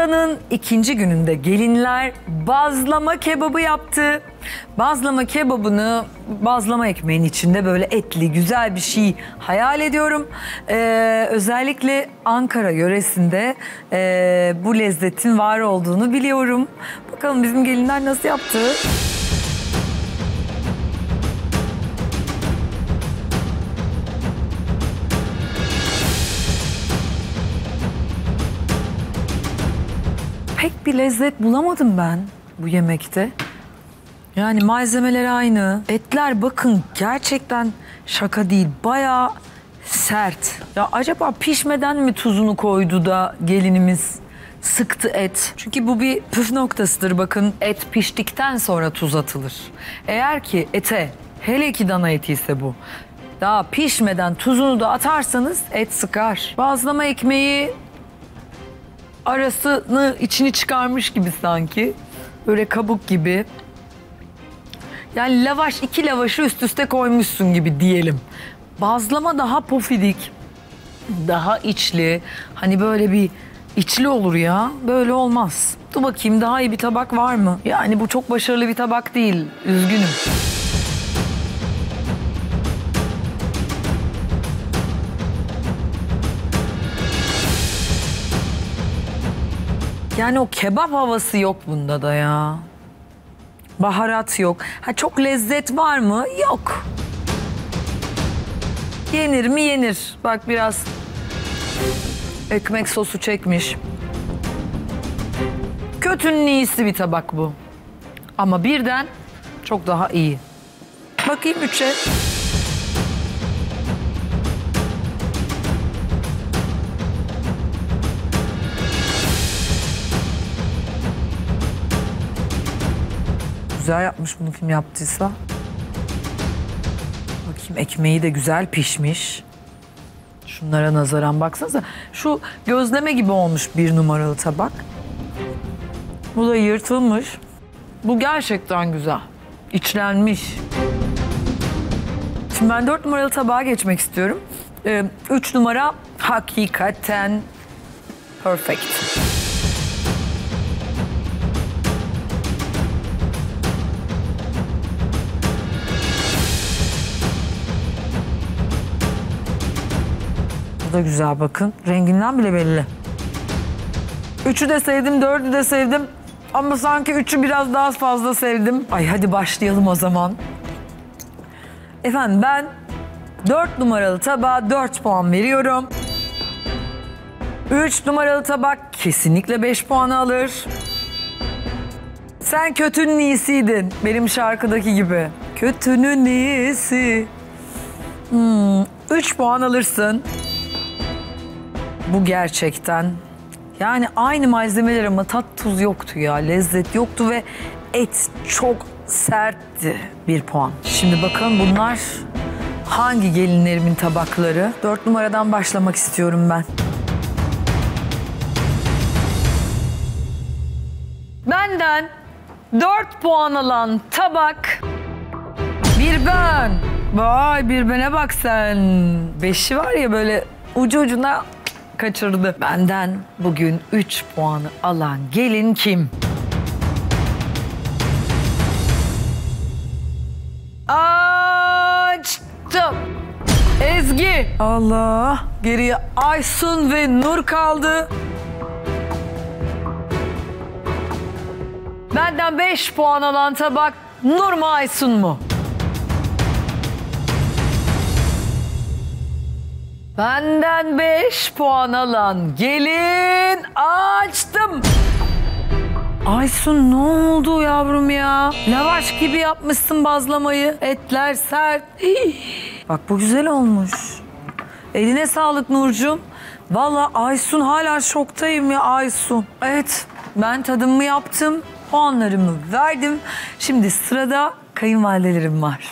Haftanın ikinci gününde gelinler bazlama kebabı yaptı. Bazlama kebabını bazlama ekmeğin içinde böyle etli güzel bir şey hayal ediyorum. Ee, özellikle Ankara yöresinde ee, bu lezzetin var olduğunu biliyorum. Bakalım bizim gelinler nasıl yaptı? Pek bir lezzet bulamadım ben bu yemekte. Yani malzemeler aynı. Etler bakın gerçekten şaka değil. Bayağı sert. Ya acaba pişmeden mi tuzunu koydu da gelinimiz sıktı et? Çünkü bu bir püf noktasıdır. Bakın et piştikten sonra tuz atılır. Eğer ki ete hele ki dana eti ise bu. Daha pişmeden tuzunu da atarsanız et sıkar. Bazlama ekmeği arasını içini çıkarmış gibi sanki. Böyle kabuk gibi. Yani lavaş iki lavaşı üst üste koymuşsun gibi diyelim. Bazlama daha pofidik. Daha içli. Hani böyle bir içli olur ya. Böyle olmaz. Dur bakayım daha iyi bir tabak var mı? Yani bu çok başarılı bir tabak değil. Üzgünüm. Yani o kebap havası yok bunda da ya. Baharat yok. Ha çok lezzet var mı? Yok. Yenir mi? Yenir. Bak biraz ekmek sosu çekmiş. Kötünün iyisi bir tabak bu. Ama birden çok daha iyi. Bakayım üçe. Güzel yapmış bunu kim yaptıysa. Bakayım ekmeği de güzel pişmiş. Şunlara nazaran baksanıza. Şu gözleme gibi olmuş bir numaralı tabak. Bu da yırtılmış. Bu gerçekten güzel. İçlenmiş. Şimdi ben dört numaralı tabağa geçmek istiyorum. Ee, üç numara hakikaten perfect. Da güzel bakın. Renginden bile belli. Üçü de sevdim, dördü de sevdim. Ama sanki üçü biraz daha fazla sevdim. Ay hadi başlayalım o zaman. Efendim ben dört numaralı tabağa dört puan veriyorum. Üç numaralı tabak kesinlikle beş puan alır. Sen kötünün iyisiydin. Benim şarkıdaki gibi. Kötünün iyisi. Hmm, puan alırsın. Bu gerçekten yani aynı malzemeler ama tat tuz yoktu ya. Lezzet yoktu ve et çok sertti. Bir puan. Şimdi bakalım bunlar hangi gelinlerimin tabakları? Dört numaradan başlamak istiyorum ben. Benden dört puan alan tabak bir ben. Vay bir bene bak sen. Beşi var ya böyle ucu ucuna kaçırdı. Benden bugün 3 puanı alan gelin kim? Açtım. Ezgi. Allah. Geriye Aysun ve Nur kaldı. Benden 5 puan alan tabak Nur mu Aysun mu? Benden 5 puan alan gelin açtım. Aysun ne oldu yavrum ya? Lavaş gibi yapmışsın bazlamayı. Etler sert. Bak bu güzel olmuş. Eline sağlık Nurcum. Valla Aysun hala şoktayım ya Aysun. Evet ben tadımımı yaptım. Puanlarımı verdim. Şimdi sırada kayınvalidelerim var.